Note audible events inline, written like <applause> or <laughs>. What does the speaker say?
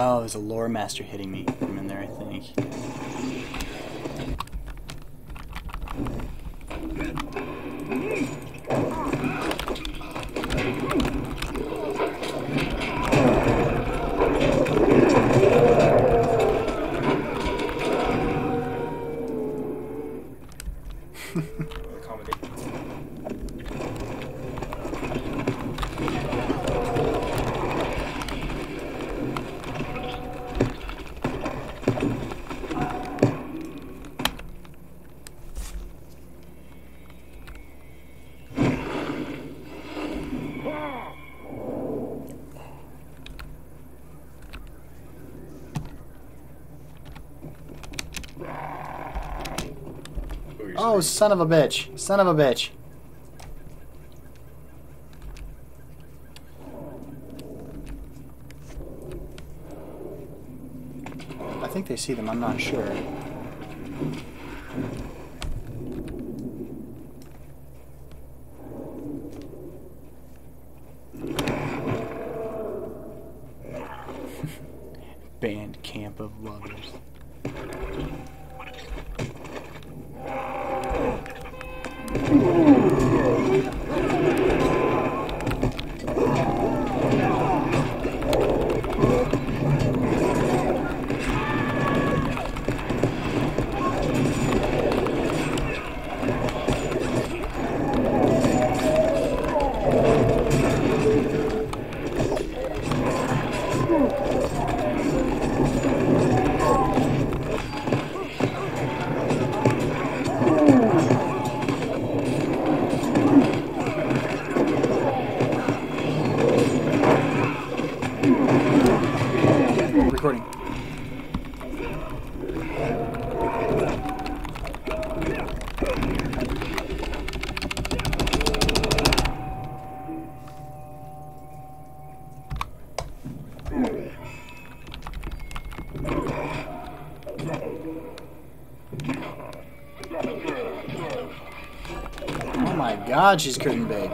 Oh, was a lore master hitting me from in there, I think. <laughs> Oh, son of a bitch. Son of a bitch. I think they see them, I'm not sure. <laughs> Band camp of lovers. Recording. Oh my god, she's cutting big.